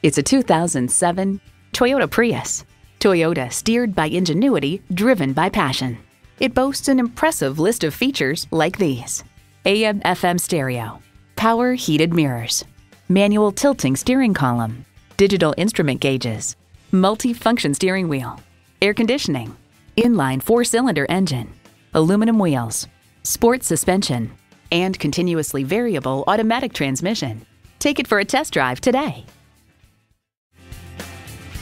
It's a 2007 Toyota Prius. Toyota steered by ingenuity, driven by passion. It boasts an impressive list of features like these AM FM stereo, power heated mirrors, manual tilting steering column, digital instrument gauges, multi-function steering wheel, air conditioning, inline four-cylinder engine, aluminum wheels, sports suspension, and continuously variable automatic transmission. Take it for a test drive today.